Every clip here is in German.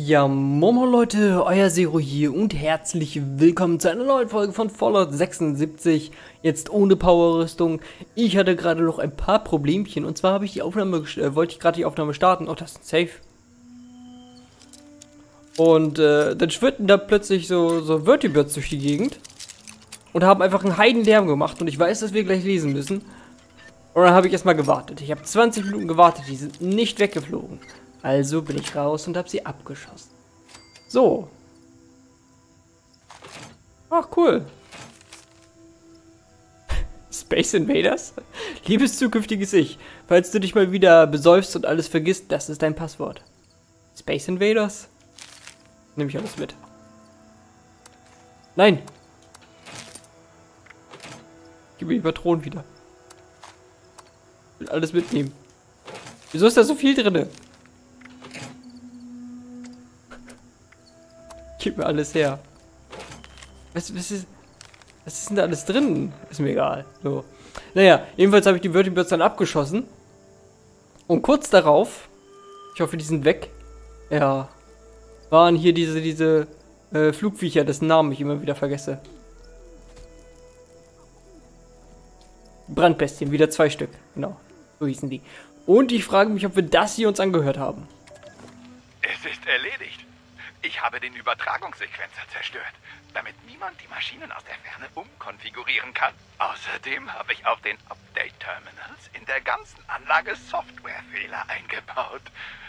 Ja, Momo Leute, euer Zero hier und herzlich willkommen zu einer neuen Folge von Fallout 76. Jetzt ohne Powerrüstung. Ich hatte gerade noch ein paar Problemchen und zwar habe ich die Aufnahme, äh, wollte ich gerade die Aufnahme starten. Oh, das ist ein Safe. Und äh, dann schwirrten da plötzlich so, so Vertibirds durch die Gegend und haben einfach einen Heidenlärm gemacht und ich weiß, dass wir gleich lesen müssen. Und dann habe ich erstmal gewartet. Ich habe 20 Minuten gewartet, die sind nicht weggeflogen. Also bin ich raus und habe sie abgeschossen. So. Ach, cool. Space Invaders? Liebes zukünftiges Ich, falls du dich mal wieder besäufst und alles vergisst, das ist dein Passwort. Space Invaders? Nehme ich alles mit. Nein! Gib mir die Patronen wieder. Ich will alles mitnehmen. Wieso ist da so viel drinne? Gib mir alles her. Was, was, ist, was ist denn da alles drin? Ist mir egal. So. Naja, jedenfalls habe ich die Vertibirds dann abgeschossen. Und kurz darauf, ich hoffe, die sind weg. Ja. Waren hier diese, diese äh, Flugviecher, dessen Namen ich immer wieder vergesse. Brandbestien, wieder zwei Stück. Genau. So hießen die. Und ich frage mich, ob wir das hier uns angehört haben. Ich habe den Übertragungssequenzer zerstört, damit niemand die Maschinen aus der Ferne umkonfigurieren kann. Außerdem habe ich auf den Update-Terminals in der ganzen Anlage Softwarefehler eingebaut.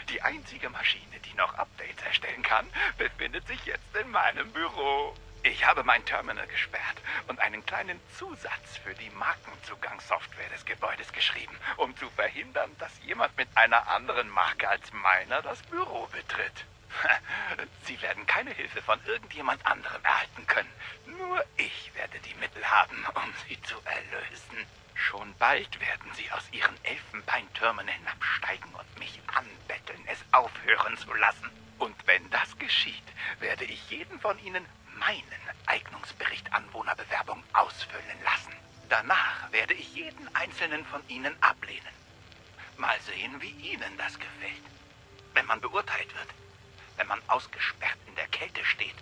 Die einzige Maschine, die noch Updates erstellen kann, befindet sich jetzt in meinem Büro. Ich habe mein Terminal gesperrt und einen kleinen Zusatz für die Markenzugangssoftware des Gebäudes geschrieben, um zu verhindern, dass jemand mit einer anderen Marke als meiner das Büro betritt. Sie werden keine Hilfe von irgendjemand anderem erhalten können. Nur ich werde die Mittel haben, um sie zu erlösen. Schon bald werden sie aus ihren Elfenbeintürmen hinabsteigen und mich anbetteln, es aufhören zu lassen. Und wenn das geschieht, werde ich jeden von ihnen meinen Eignungsbericht Anwohnerbewerbung ausfüllen lassen. Danach werde ich jeden einzelnen von ihnen ablehnen. Mal sehen, wie ihnen das gefällt. Wenn man beurteilt wird, wenn man ausgesperrt in der Kälte steht.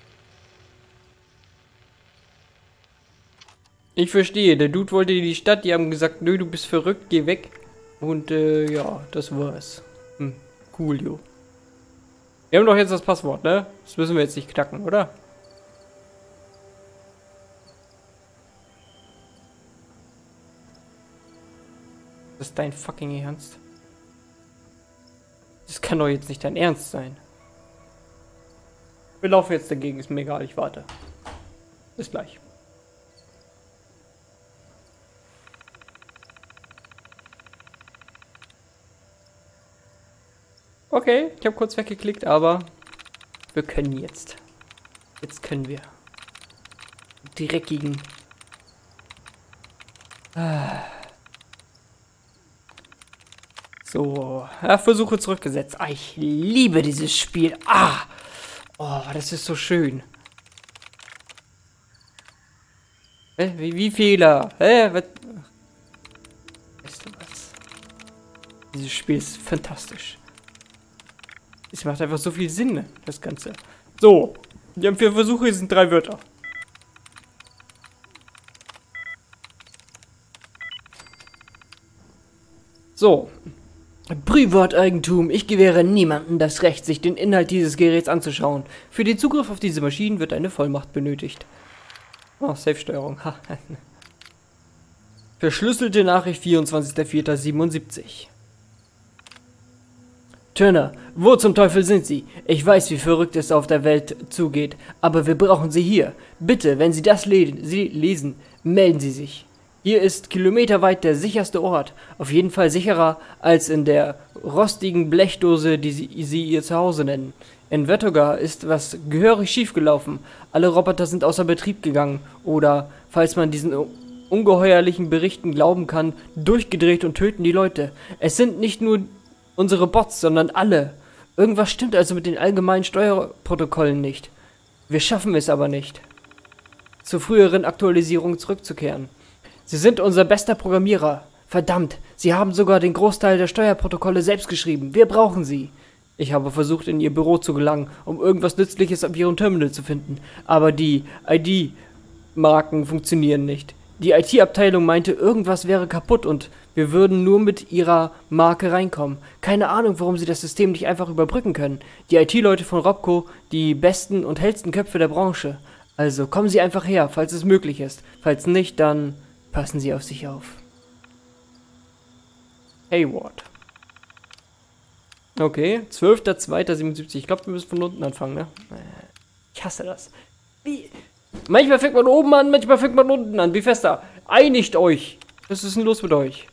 Ich verstehe, der Dude wollte in die Stadt, die haben gesagt, nö, du bist verrückt, geh weg. Und äh, ja, das war's. Hm, cool, jo. Wir haben doch jetzt das Passwort, ne? Das müssen wir jetzt nicht knacken, oder? Das ist dein fucking Ernst? Das kann doch jetzt nicht dein Ernst sein. Wir laufen jetzt dagegen, ist mir egal, ich warte. Bis gleich. Okay, ich habe kurz weggeklickt, aber wir können jetzt. Jetzt können wir. Dreckigen. Ah. So, ja, Versuche zurückgesetzt. Ah, ich liebe dieses Spiel. Ah! Oh, das ist so schön. Hä? Wie, wie Fehler? Hä? Was? Weißt du was? Dieses Spiel ist fantastisch. Es macht einfach so viel Sinn, das Ganze. So, wir haben vier Versuche, es sind drei Wörter. So, Privateigentum. Ich gewähre niemandem das Recht, sich den Inhalt dieses Geräts anzuschauen. Für den Zugriff auf diese Maschinen wird eine Vollmacht benötigt. Oh, Safe-Steuerung. Verschlüsselte Nachricht 24.04.77. Turner, wo zum Teufel sind Sie? Ich weiß, wie verrückt es auf der Welt zugeht, aber wir brauchen Sie hier. Bitte, wenn Sie das le Sie lesen, melden Sie sich. Hier ist kilometerweit der sicherste Ort, auf jeden Fall sicherer als in der rostigen Blechdose, die sie, sie ihr Zuhause nennen. In Wettoga ist was gehörig schiefgelaufen. Alle Roboter sind außer Betrieb gegangen oder, falls man diesen ungeheuerlichen Berichten glauben kann, durchgedreht und töten die Leute. Es sind nicht nur unsere Bots, sondern alle. Irgendwas stimmt also mit den allgemeinen Steuerprotokollen nicht. Wir schaffen es aber nicht, zur früheren Aktualisierung zurückzukehren. Sie sind unser bester Programmierer. Verdammt, Sie haben sogar den Großteil der Steuerprotokolle selbst geschrieben. Wir brauchen Sie. Ich habe versucht, in ihr Büro zu gelangen, um irgendwas Nützliches auf ihrem Terminal zu finden. Aber die ID-Marken funktionieren nicht. Die IT-Abteilung meinte, irgendwas wäre kaputt und wir würden nur mit ihrer Marke reinkommen. Keine Ahnung, warum sie das System nicht einfach überbrücken können. Die IT-Leute von Robco, die besten und hellsten Köpfe der Branche. Also kommen Sie einfach her, falls es möglich ist. Falls nicht, dann passen Sie auf sich auf. Hayward. Okay, 12.02.77. Ich glaube, wir müssen von unten anfangen, ne? Ich hasse das. Wie? Manchmal fängt man oben an, manchmal fängt man unten an. Wie fester? Einigt euch. Was ist denn los mit euch?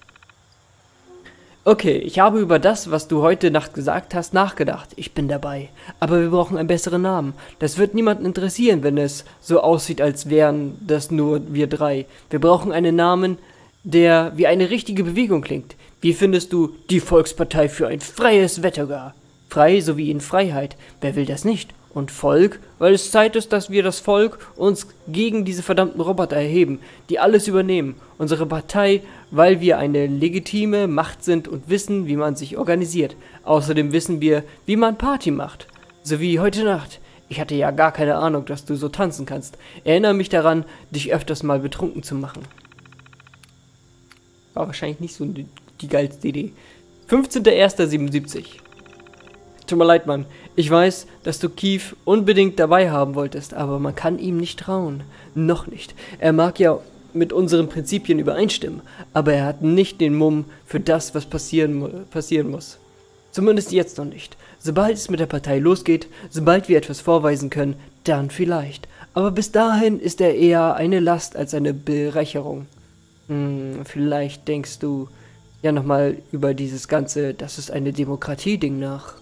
Okay, ich habe über das, was du heute Nacht gesagt hast, nachgedacht. Ich bin dabei. Aber wir brauchen einen besseren Namen. Das wird niemanden interessieren, wenn es so aussieht, als wären das nur wir drei. Wir brauchen einen Namen, der wie eine richtige Bewegung klingt. Wie findest du die Volkspartei für ein freies Wettergar? Frei sowie in Freiheit. Wer will das nicht? Und Volk, weil es Zeit ist, dass wir das Volk uns gegen diese verdammten Roboter erheben, die alles übernehmen. Unsere Partei, weil wir eine legitime Macht sind und wissen, wie man sich organisiert. Außerdem wissen wir, wie man Party macht. So wie heute Nacht. Ich hatte ja gar keine Ahnung, dass du so tanzen kannst. Erinnere mich daran, dich öfters mal betrunken zu machen. War wahrscheinlich nicht so die, die geilste Idee. 15.01.77. Tut mir leid, Mann. Ich weiß, dass du Keith unbedingt dabei haben wolltest, aber man kann ihm nicht trauen. Noch nicht. Er mag ja mit unseren Prinzipien übereinstimmen, aber er hat nicht den Mumm für das, was passieren, passieren muss. Zumindest jetzt noch nicht. Sobald es mit der Partei losgeht, sobald wir etwas vorweisen können, dann vielleicht. Aber bis dahin ist er eher eine Last als eine Bereicherung. Hm, vielleicht denkst du ja nochmal über dieses ganze, das ist eine Demokratie-Ding nach.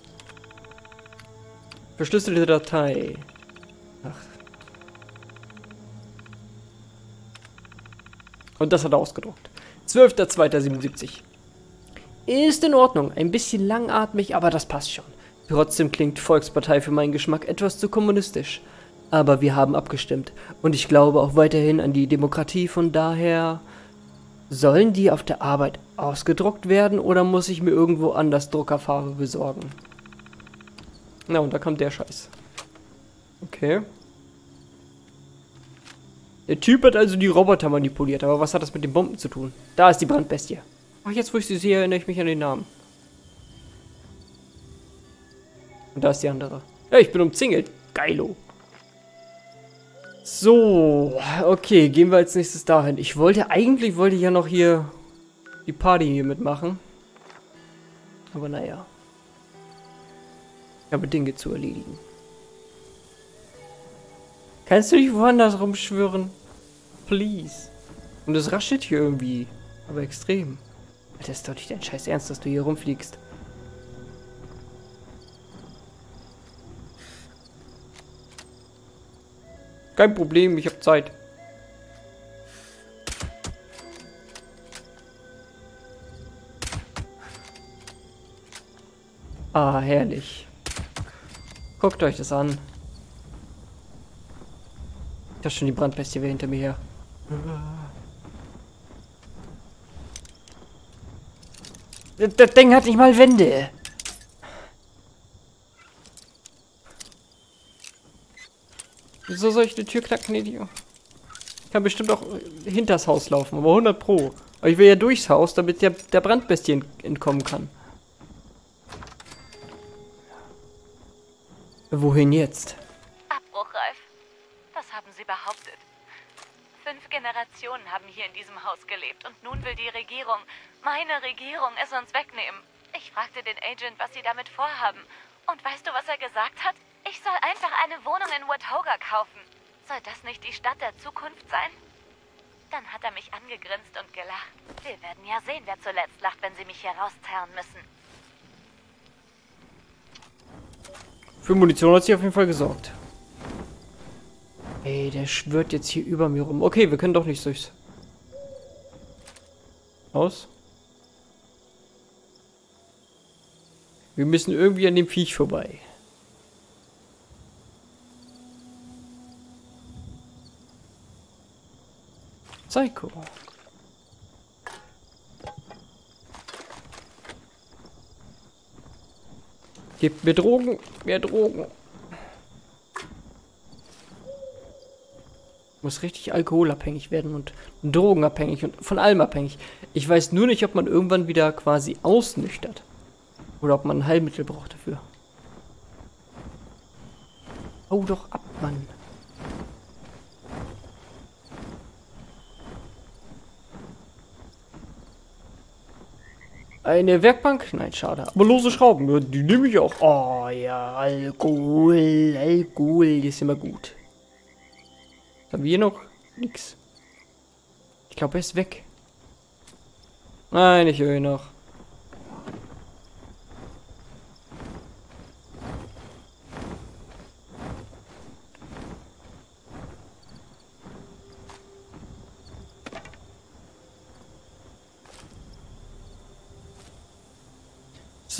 Verschlüsselte Datei. Ach. Und das hat er ausgedruckt. 12.02.77. Ist in Ordnung. Ein bisschen langatmig, aber das passt schon. Trotzdem klingt Volkspartei für meinen Geschmack etwas zu kommunistisch. Aber wir haben abgestimmt. Und ich glaube auch weiterhin an die Demokratie, von daher... Sollen die auf der Arbeit ausgedruckt werden oder muss ich mir irgendwo anders Druckerfarbe besorgen? Na, und da kommt der Scheiß. Okay. Der Typ hat also die Roboter manipuliert, aber was hat das mit den Bomben zu tun? Da ist die Brandbestie. Ach, jetzt wo ich sie sehe, erinnere ich mich an den Namen. Und da ist die andere. Ja, ich bin umzingelt. Geilo. So, okay, gehen wir als nächstes dahin. Ich wollte, eigentlich wollte ich ja noch hier die Party hier mitmachen. Aber naja. Ich habe Dinge zu erledigen. Kannst du dich woanders rumschwören? Please. Und es raschelt hier irgendwie. Aber extrem. Das ist doch nicht dein scheiß Ernst, dass du hier rumfliegst. Kein Problem, ich habe Zeit. Ah, herrlich. Guckt euch das an. Ich schon die Brandbestie hinter mir her. Das, das Ding hat nicht mal Wände. Wieso soll ich eine Tür knacken, Idiot? Ich kann bestimmt auch hinters Haus laufen, aber 100 pro. Aber ich will ja durchs Haus, damit der, der Brandbestie entkommen kann. Wohin jetzt? Abbruchreif. Das haben sie behauptet. Fünf Generationen haben hier in diesem Haus gelebt und nun will die Regierung, meine Regierung, es uns wegnehmen. Ich fragte den Agent, was sie damit vorhaben. Und weißt du, was er gesagt hat? Ich soll einfach eine Wohnung in Watoga kaufen. Soll das nicht die Stadt der Zukunft sein? Dann hat er mich angegrinst und gelacht. Wir werden ja sehen, wer zuletzt lacht, wenn sie mich hier rauszerren müssen. Für Munition hat sich auf jeden Fall gesorgt. Ey, der schwört jetzt hier über mir rum. Okay, wir können doch nicht durchs Haus. Wir müssen irgendwie an dem Viech vorbei. Psycho. Gebt mir Drogen, mehr Drogen. Muss richtig alkoholabhängig werden und drogenabhängig und von allem abhängig. Ich weiß nur nicht, ob man irgendwann wieder quasi ausnüchtert. Oder ob man ein Heilmittel braucht dafür. Hau doch ab, Mann. Eine Werkbank? Nein, schade. Aber lose Schrauben, die nehme ich auch. Oh ja, Alkohol, Alkohol, ist immer gut. Was haben wir hier noch? Nix. Ich glaube, er ist weg. Nein, ich höre ihn noch.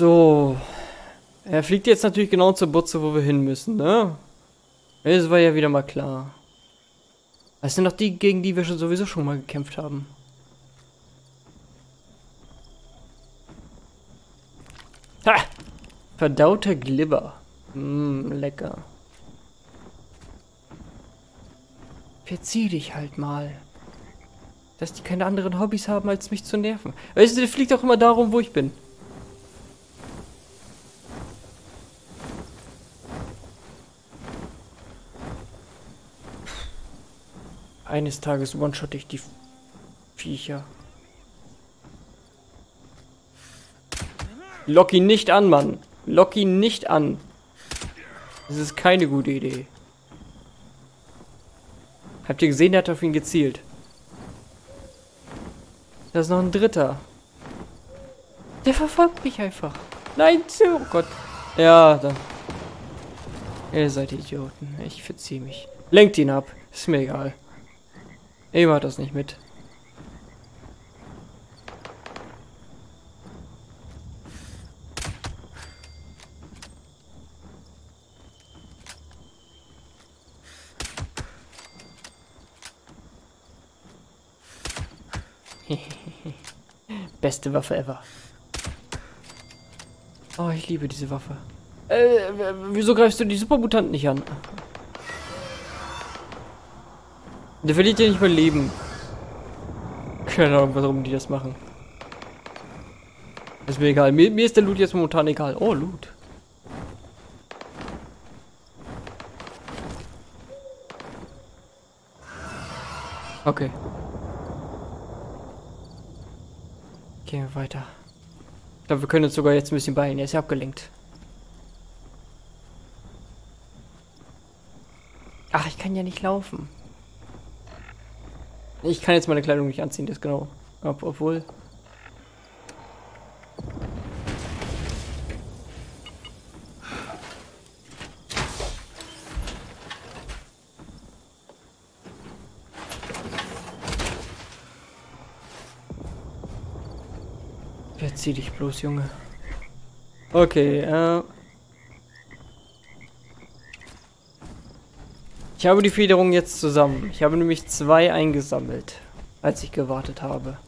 So. Er fliegt jetzt natürlich genau zur Butze, wo wir hin müssen, ne? Das war ja wieder mal klar. Das sind doch die, gegen die wir schon sowieso schon mal gekämpft haben. Ha! Verdauter Glibber. Mmm, lecker. Verzieh dich halt mal. Dass die keine anderen Hobbys haben, als mich zu nerven. Weißt du, der fliegt auch immer darum, wo ich bin. Eines Tages one-shot ich die Viecher. Lock ihn nicht an, Mann. Lock ihn nicht an. Das ist keine gute Idee. Habt ihr gesehen, der hat auf ihn gezielt. Da ist noch ein dritter. Der verfolgt mich einfach. Nein, zu. Oh Gott. Ja, dann. Ihr seid Idioten. Ich verziehe mich. Lenkt ihn ab. Ist mir egal. Ich mach das nicht mit. Beste Waffe ever. Oh, ich liebe diese Waffe. Äh, wieso greifst du die Supermutanten nicht an? Der verliert ja nicht mal Leben. Keine Ahnung, warum die das machen. Ist mir egal. Mir, mir ist der Loot jetzt momentan egal. Oh, Loot. Okay. Gehen wir weiter. Ich glaube, wir können uns sogar jetzt ein bisschen beeilen. Er ist ja abgelenkt. Ach, ich kann ja nicht laufen. Ich kann jetzt meine Kleidung nicht anziehen, das genau. Ob, obwohl. Verzieh dich bloß, Junge. Okay, äh. Ich habe die Federung jetzt zusammen. Ich habe nämlich zwei eingesammelt, als ich gewartet habe.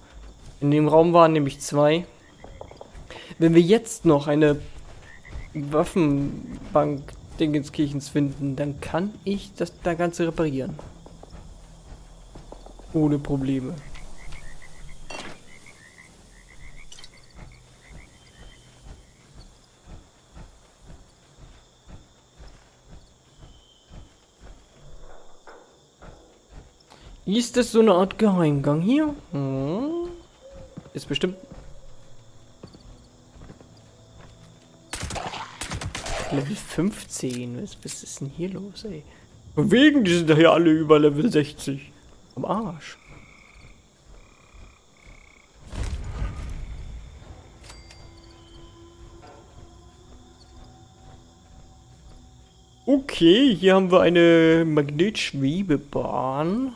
In dem Raum waren nämlich zwei. Wenn wir jetzt noch eine Waffenbank Dingenskirchens finden, dann kann ich das da Ganze reparieren. Ohne Probleme. Ist das so eine Art Geheimgang hier? Hm. Ist bestimmt... Level 15. Was, was ist denn hier los, ey? Wegen, die sind ja alle über Level 60. Am Arsch. Okay, hier haben wir eine Magnetschwebebahn.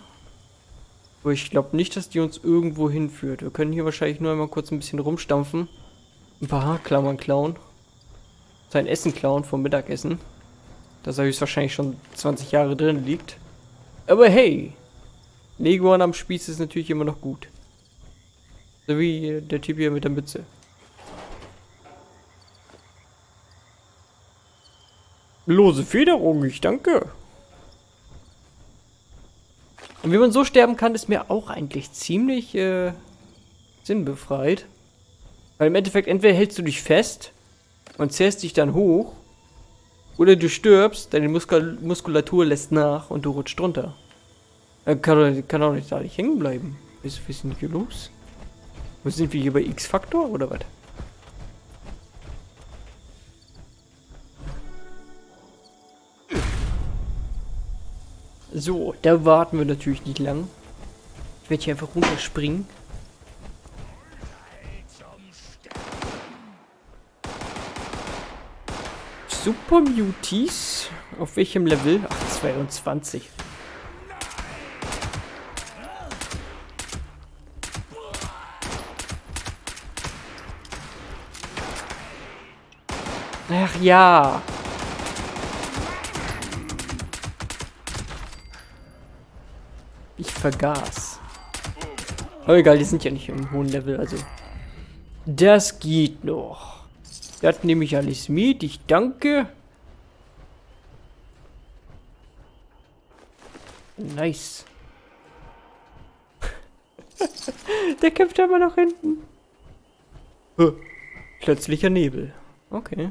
Aber ich glaube nicht, dass die uns irgendwo hinführt. Wir können hier wahrscheinlich nur einmal kurz ein bisschen rumstampfen. Ein paar Haarklammern klauen. Sein Essen klauen vom Mittagessen. Das höchstwahrscheinlich schon 20 Jahre drin liegt. Aber hey! Leguan am Spieß ist natürlich immer noch gut. So wie der Typ hier mit der Mütze. Lose Federung, ich danke. Und wie man so sterben kann, ist mir auch eigentlich ziemlich äh, sinnbefreit. Weil im Endeffekt, entweder hältst du dich fest und zählst dich dann hoch, oder du stirbst, deine Muskul Muskulatur lässt nach und du rutscht drunter. Dann kann, kann auch nicht da nicht hängen bleiben. Was ist denn hier los? Wo sind wir hier bei X-Faktor oder was? So, da warten wir natürlich nicht lang. Ich werde hier einfach runterspringen. Super Muties? Auf welchem Level? Ach, 22. Ach ja. Vergaß. Aber egal, die sind ja nicht im hohen Level, also. Das geht noch. Das nehme ich alles mit. Ich danke. Nice. Der kämpft immer noch hinten. Plötzlicher Nebel. Okay.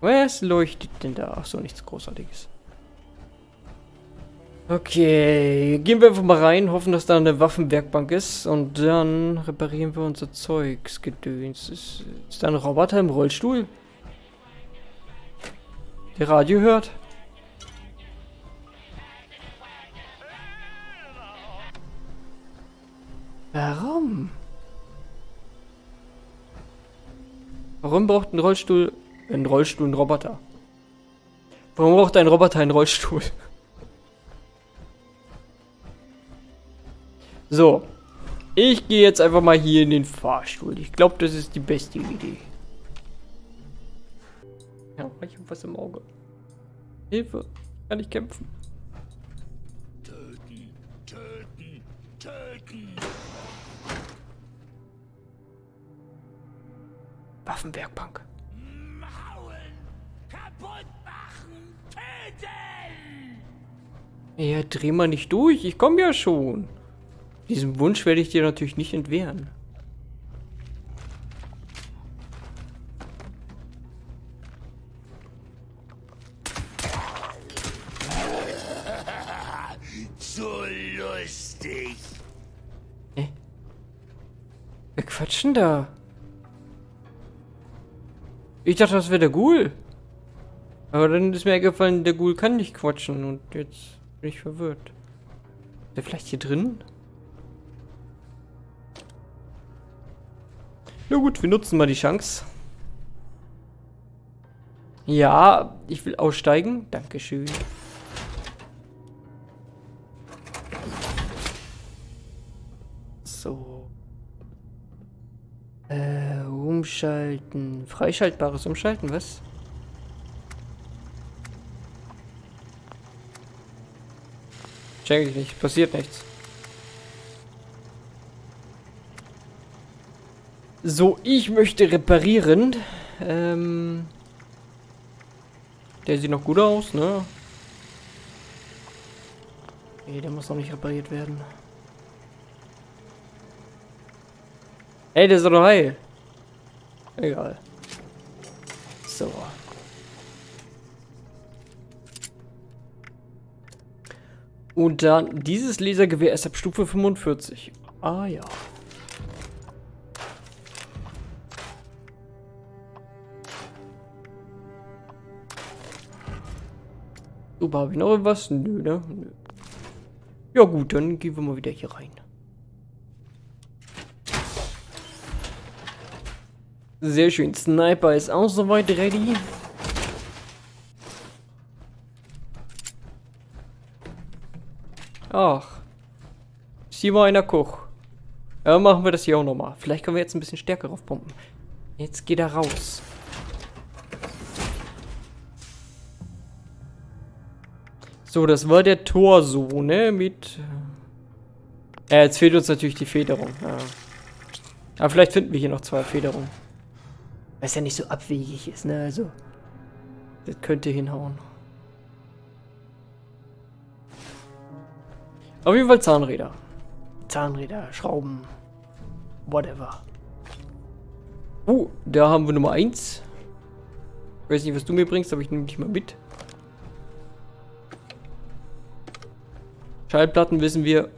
Was leuchtet denn da? Ach so, nichts Großartiges. Okay, gehen wir einfach mal rein, hoffen, dass da eine Waffenwerkbank ist und dann reparieren wir unser Zeugsgedöns. Ist, ist da ein Roboter im Rollstuhl? Der Radio hört? Warum? Warum braucht ein Rollstuhl ein Rollstuhl ein Roboter? Warum braucht ein Roboter einen Rollstuhl? So. Ich gehe jetzt einfach mal hier in den Fahrstuhl. Ich glaube, das ist die beste Idee. Ja, ich habe was im Auge. Hilfe. Kann ich kämpfen? Töten, töten, töten. Waffenwerkbank. Kaputt machen, töten! Ja, dreh mal nicht durch. Ich komme ja schon. Diesem Wunsch werde ich dir natürlich nicht entwehren. So lustig. Hä? Wer quatschen da? Ich dachte, das wäre der Ghoul. Aber dann ist mir eingefallen, der Ghoul kann nicht quatschen und jetzt bin ich verwirrt. Ist der vielleicht hier drin? Na gut, wir nutzen mal die Chance. Ja, ich will aussteigen. Dankeschön. So. Äh, umschalten. Freischaltbares Umschalten, was? Check ich nicht. Passiert nichts. So, ich möchte reparieren. Ähm, der sieht noch gut aus, ne? Nee, der muss noch nicht repariert werden. Ey, der ist doch heil. Egal. So. Und dann, dieses Lasergewehr ist ab Stufe 45. Ah ja. Super, habe ich noch irgendwas? Nö, ne? Nö. Ja gut, dann gehen wir mal wieder hier rein. Sehr schön. Sniper ist auch soweit ready. Ach. Hier mal einer Koch. Ja, machen wir das hier auch nochmal. Vielleicht können wir jetzt ein bisschen stärker raufpumpen. Jetzt geht er raus. So, das war der Torso, ne? Mit. Äh, jetzt fehlt uns natürlich die Federung. Ja. Aber vielleicht finden wir hier noch zwei Federungen. Was ja nicht so abwegig ist, ne? Also, das könnte hinhauen. Auf jeden Fall Zahnräder. Zahnräder, Schrauben, whatever. Oh, da haben wir Nummer 1. Ich weiß nicht, was du mir bringst, aber ich nehme dich mal mit. Schallplatten wissen wir.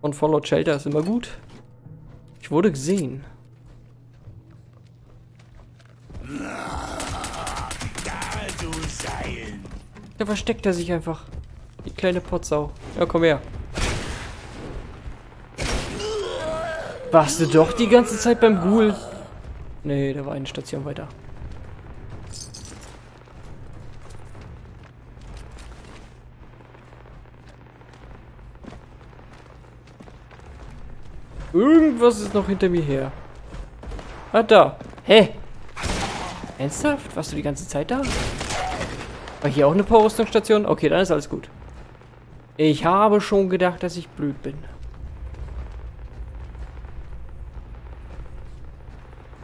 Von Fallout Shelter ist immer gut. Ich wurde gesehen. Da versteckt er sich einfach. Die kleine Potsau. Ja, komm her. Warst du doch die ganze Zeit beim Ghoul? Nee, da war eine Station weiter. Irgendwas ist noch hinter mir her. Ah, da. Hä? Ernsthaft? Warst du die ganze Zeit da? War hier auch eine Power-Rüstungsstation? Okay, dann ist alles gut. Ich habe schon gedacht, dass ich blöd bin.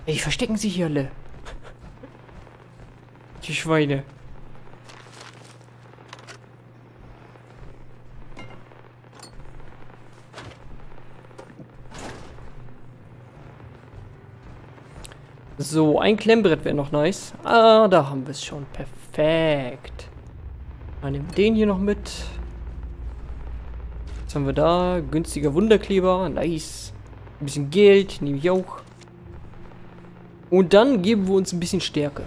Ey, verstecken sich hier alle. Die Schweine. So, ein Klemmbrett wäre noch nice. Ah, da haben wir es schon. Perfekt. Dann nehmen wir den hier noch mit. Was haben wir da? Günstiger Wunderkleber. Nice. Ein bisschen Geld. Nehme ich auch. Und dann geben wir uns ein bisschen Stärke.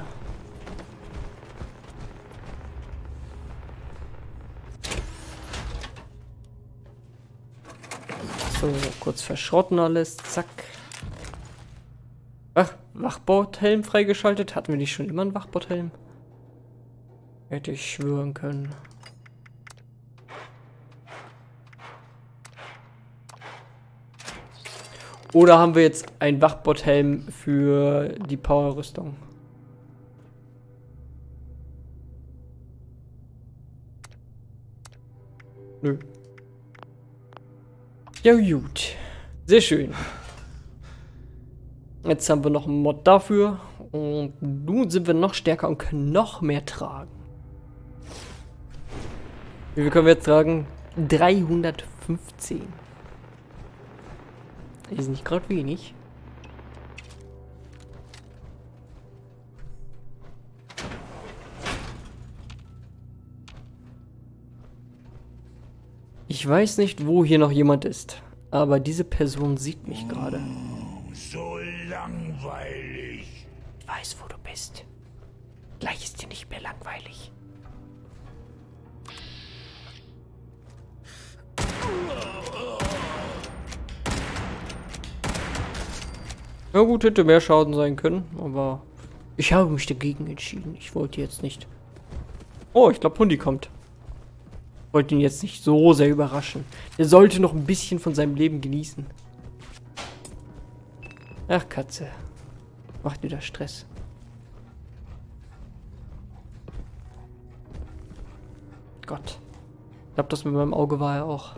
So, kurz verschrotten alles. Zack. Ach, Wachbordhelm freigeschaltet. Hatten wir nicht schon immer einen Wachbordhelm? Hätte ich schwören können. Oder haben wir jetzt einen Wachbordhelm für die Powerrüstung? Nö. Ja gut. Sehr schön. Jetzt haben wir noch einen Mod dafür. Und nun sind wir noch stärker und können noch mehr tragen. Wie viel können wir jetzt tragen? 315. Ist nicht gerade wenig. Ich weiß nicht, wo hier noch jemand ist, aber diese Person sieht mich gerade. Langweilig. Ich weiß, wo du bist. Gleich ist dir nicht mehr langweilig. Ja gut, hätte mehr Schaden sein können, aber ich habe mich dagegen entschieden. Ich wollte jetzt nicht... Oh, ich glaube, Hundi kommt. Ich wollte ihn jetzt nicht so sehr überraschen. Er sollte noch ein bisschen von seinem Leben genießen. Ach, Katze. Macht wieder Stress. Gott. Ich glaube, das mit meinem Auge war ja auch.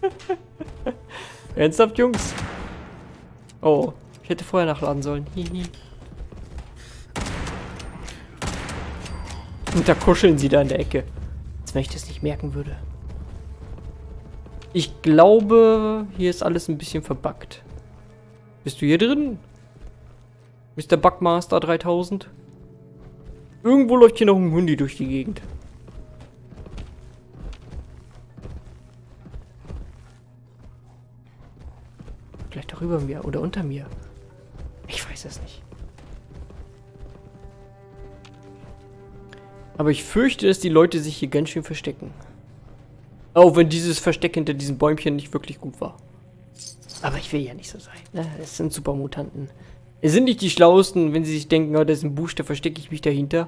Ernsthaft, Jungs? Oh, ich hätte vorher nachladen sollen. Hihi. Und da kuscheln sie da in der Ecke. Als wenn ich das nicht merken würde. Ich glaube, hier ist alles ein bisschen verbuggt. Bist du hier drin? Mr. Bugmaster 3000? Irgendwo läuft hier noch ein Hundi durch die Gegend. Vielleicht auch über mir oder unter mir. Ich weiß es nicht. Aber ich fürchte, dass die Leute sich hier ganz schön verstecken. Auch wenn dieses Versteck hinter diesem Bäumchen nicht wirklich gut war. Aber ich will ja nicht so sein. Ne? Es sind Supermutanten. Es sind nicht die Schlauesten, wenn sie sich denken, oh, das ist ein Busch, da verstecke ich mich dahinter.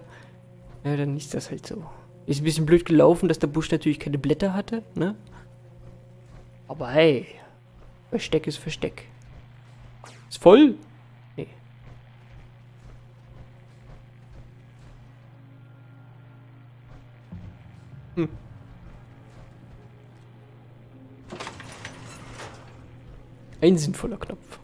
Ja, dann ist das halt so. Ist ein bisschen blöd gelaufen, dass der Busch natürlich keine Blätter hatte, ne? Aber hey, Versteck ist Versteck. Ist voll? Nee. Hm. Ein sinnvoller Knopf.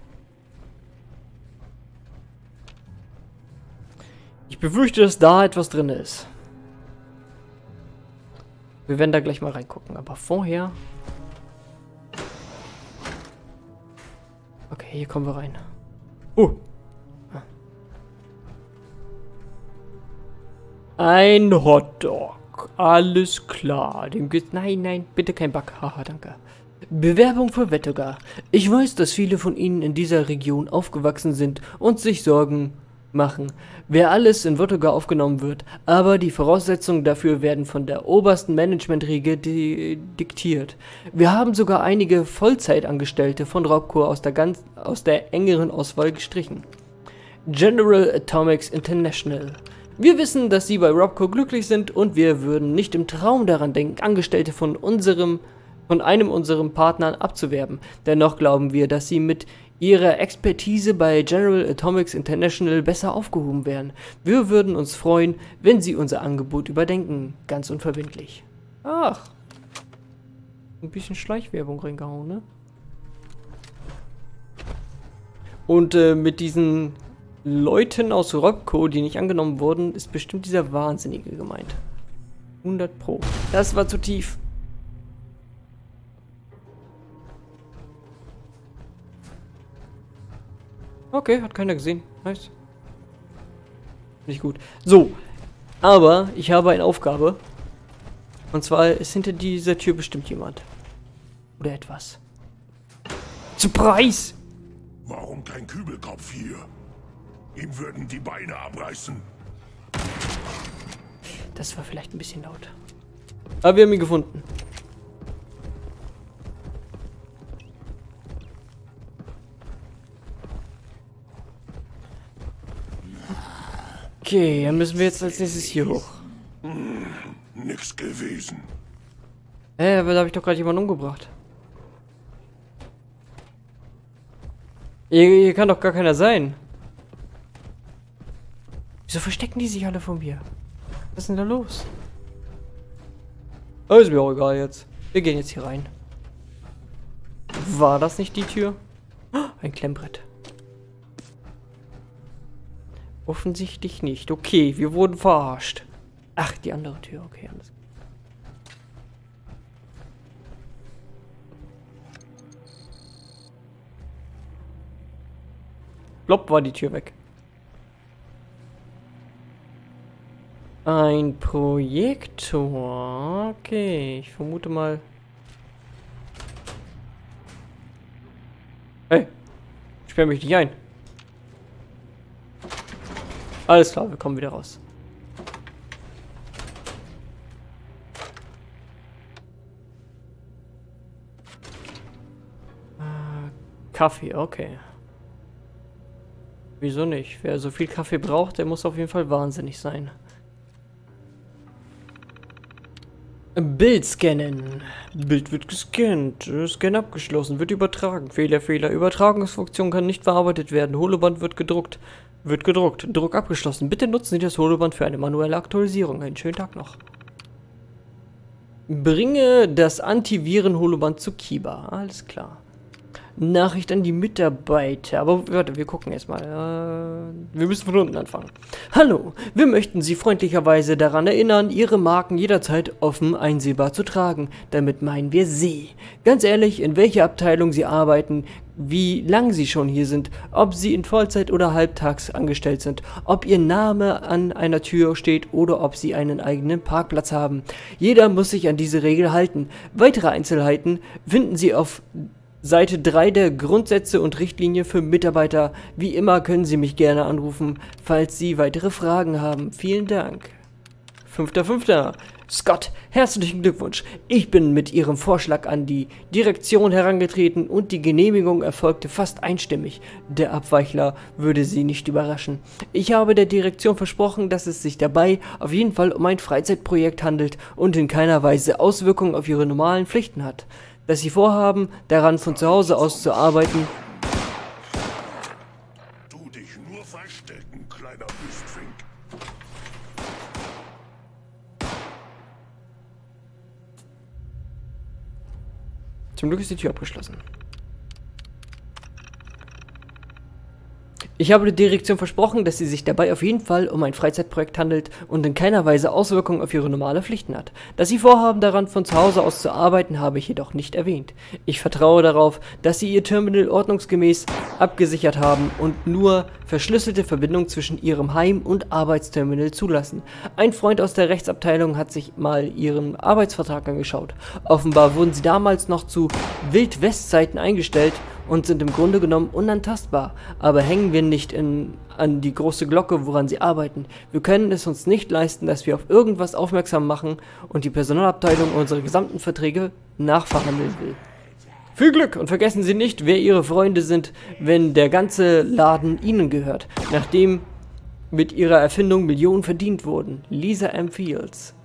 Ich befürchte, dass da etwas drin ist. Wir werden da gleich mal reingucken, aber vorher... Okay, hier kommen wir rein. Oh! Ein Hotdog. Alles klar. Dem geht's... Nein, nein, bitte kein Back. Haha, danke. Bewerbung für Wettogar. Ich weiß, dass viele von Ihnen in dieser Region aufgewachsen sind und sich Sorgen machen, wer alles in Wettogar aufgenommen wird, aber die Voraussetzungen dafür werden von der obersten Managementriege di diktiert. Wir haben sogar einige Vollzeitangestellte von Robco aus der, ganz, aus der engeren Auswahl gestrichen. General Atomics International. Wir wissen, dass Sie bei Robco glücklich sind und wir würden nicht im Traum daran denken, Angestellte von unserem von einem unserer Partnern abzuwerben. Dennoch glauben wir, dass sie mit ihrer Expertise bei General Atomics International besser aufgehoben wären. Wir würden uns freuen, wenn sie unser Angebot überdenken. Ganz unverbindlich. Ach. Ein bisschen Schleichwerbung reingehauen, ne? Und äh, mit diesen Leuten aus Robco, die nicht angenommen wurden, ist bestimmt dieser Wahnsinnige gemeint. 100 Pro. Das war zu tief. Okay, hat keiner gesehen. Nice. Nicht gut. So. Aber ich habe eine Aufgabe. Und zwar ist hinter dieser Tür bestimmt jemand. Oder etwas. Zu Preis! Warum kein Kübelkopf hier? Ihm würden die Beine abreißen. Das war vielleicht ein bisschen laut. Aber wir haben ihn gefunden. Okay, dann müssen wir jetzt als nächstes hier hoch. Nix gewesen. Hä, aber da habe ich doch gerade jemanden umgebracht. Hier, hier kann doch gar keiner sein. Wieso verstecken die sich alle von mir? Was ist denn da los? Oh, ist mir auch egal jetzt. Wir gehen jetzt hier rein. War das nicht die Tür? Ein Klemmbrett. Offensichtlich nicht. Okay, wir wurden verarscht. Ach, die andere Tür. Okay, alles Blopp war die Tür weg. Ein Projektor. Okay, ich vermute mal. Hey, sperr mich nicht ein. Alles klar, wir kommen wieder raus. Äh, Kaffee, okay. Wieso nicht? Wer so viel Kaffee braucht, der muss auf jeden Fall wahnsinnig sein. Bild scannen. Bild wird gescannt. Scan abgeschlossen. Wird übertragen. Fehler, Fehler. Übertragungsfunktion kann nicht verarbeitet werden. Holoband wird gedruckt. Wird gedruckt. Druck abgeschlossen. Bitte nutzen Sie das Holoband für eine manuelle Aktualisierung. Einen schönen Tag noch. Bringe das Antiviren-Holoband zu Kiba. Alles klar. Nachricht an die Mitarbeiter. Aber warte, wir gucken erstmal. Äh, wir müssen von unten anfangen. Hallo, wir möchten Sie freundlicherweise daran erinnern, Ihre Marken jederzeit offen einsehbar zu tragen. Damit meinen wir Sie. Ganz ehrlich, in welcher Abteilung Sie arbeiten, wie lang Sie schon hier sind, ob Sie in Vollzeit oder halbtags angestellt sind, ob Ihr Name an einer Tür steht oder ob Sie einen eigenen Parkplatz haben. Jeder muss sich an diese Regel halten. Weitere Einzelheiten finden Sie auf Seite 3 der Grundsätze und Richtlinie für Mitarbeiter. Wie immer können Sie mich gerne anrufen, falls Sie weitere Fragen haben. Vielen Dank. 5.5. Scott, herzlichen Glückwunsch. Ich bin mit Ihrem Vorschlag an die Direktion herangetreten und die Genehmigung erfolgte fast einstimmig. Der Abweichler würde Sie nicht überraschen. Ich habe der Direktion versprochen, dass es sich dabei auf jeden Fall um ein Freizeitprojekt handelt und in keiner Weise Auswirkungen auf Ihre normalen Pflichten hat dass sie vorhaben, daran von zu Hause aus zu arbeiten. Du dich nur verstecken, kleiner Büstfink. Zum Glück ist die Tür abgeschlossen. Ich habe der Direktion versprochen, dass sie sich dabei auf jeden Fall um ein Freizeitprojekt handelt und in keiner Weise Auswirkungen auf ihre normale Pflichten hat. Dass sie vorhaben, daran von zu Hause aus zu arbeiten, habe ich jedoch nicht erwähnt. Ich vertraue darauf, dass sie ihr Terminal ordnungsgemäß abgesichert haben und nur verschlüsselte Verbindungen zwischen ihrem Heim- und Arbeitsterminal zulassen. Ein Freund aus der Rechtsabteilung hat sich mal ihren Arbeitsvertrag angeschaut. Offenbar wurden sie damals noch zu Wild-West-Zeiten eingestellt und sind im Grunde genommen unantastbar. Aber hängen wir nicht in, an die große Glocke, woran sie arbeiten. Wir können es uns nicht leisten, dass wir auf irgendwas aufmerksam machen und die Personalabteilung unsere gesamten Verträge nachverhandeln will. Viel Glück und vergessen Sie nicht, wer Ihre Freunde sind, wenn der ganze Laden Ihnen gehört, nachdem mit Ihrer Erfindung Millionen verdient wurden. Lisa M. Fields.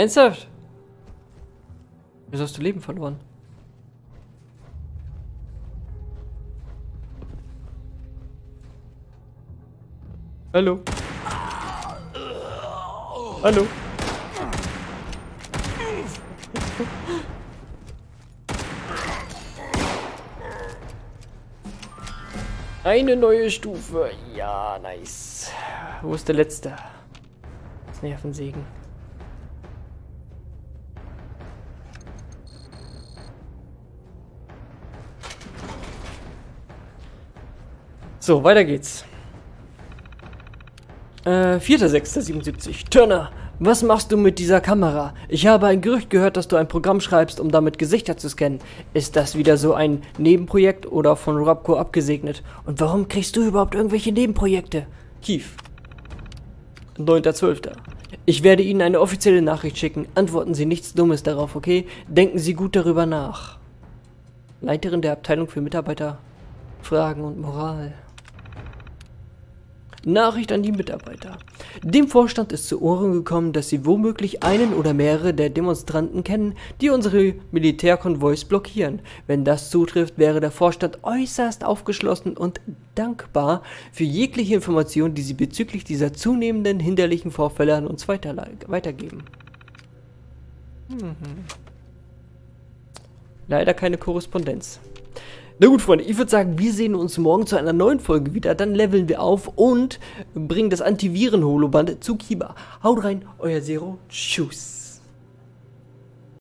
Ernsthaft? Wieso hast du Leben verloren? Hallo? Hallo? Eine neue Stufe. Ja, nice. Wo ist der letzte? Das Nervensägen. So, weiter geht's. Äh, 4.6.77. Turner, was machst du mit dieser Kamera? Ich habe ein Gerücht gehört, dass du ein Programm schreibst, um damit Gesichter zu scannen. Ist das wieder so ein Nebenprojekt oder von Robco abgesegnet? Und warum kriegst du überhaupt irgendwelche Nebenprojekte? Kief. 9.12. Ich werde Ihnen eine offizielle Nachricht schicken. Antworten Sie nichts Dummes darauf, okay? Denken Sie gut darüber nach. Leiterin der Abteilung für Mitarbeiter, Fragen und Moral. Nachricht an die Mitarbeiter. Dem Vorstand ist zu Ohren gekommen, dass sie womöglich einen oder mehrere der Demonstranten kennen, die unsere Militärkonvois blockieren. Wenn das zutrifft, wäre der Vorstand äußerst aufgeschlossen und dankbar für jegliche Information, die sie bezüglich dieser zunehmenden hinderlichen Vorfälle an uns weitergeben. Mhm. Leider keine Korrespondenz. Na gut, Freunde, ich würde sagen, wir sehen uns morgen zu einer neuen Folge wieder. Dann leveln wir auf und bringen das Antiviren-Holoband zu Kiba. Haut rein, euer Zero. Tschüss.